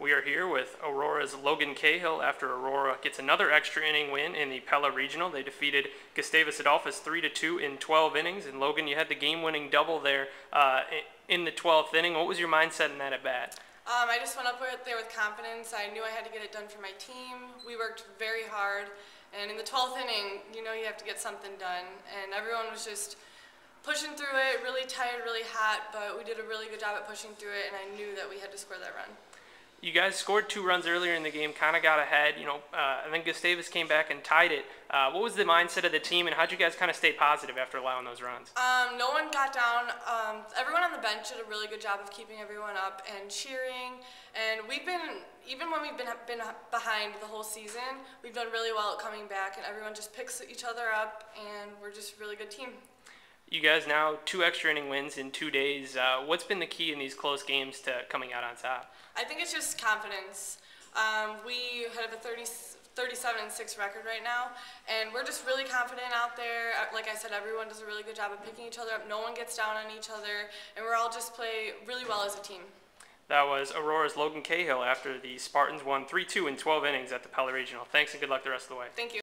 We are here with Aurora's Logan Cahill after Aurora gets another extra inning win in the Pella Regional. They defeated Gustavus Adolphus 3 to 2 in 12 innings. And Logan, you had the game winning double there uh, in the 12th inning. What was your mindset in that at bat? Um, I just went up there with confidence. I knew I had to get it done for my team. We worked very hard. And in the 12th inning, you know you have to get something done. And everyone was just pushing through it, really tired, really hot, but we did a really good job at pushing through it, and I knew that we had to score that run. You guys scored two runs earlier in the game, kind of got ahead, you know, uh, and then Gustavus came back and tied it. Uh, what was the mindset of the team, and how'd you guys kind of stay positive after allowing those runs? Um, no one got down. Um, everyone on the bench did a really good job of keeping everyone up and cheering. And we've been, even when we've been been behind the whole season, we've done really well at coming back, and everyone just picks each other up, and we're just a really good team. You guys now two extra inning wins in two days. Uh, what's been the key in these close games to coming out on top? I think it's just confidence. Um, we have a 30, 37 and 6 record right now, and we're just really confident out there. Uh, like I said, everyone does a really good job of picking each other up. No one gets down on each other, and we're all just play really well as a team. That was Aurora's Logan Cahill after the Spartans won 3 2 in 12 innings at the Pella Regional. Thanks and good luck the rest of the way. Thank you.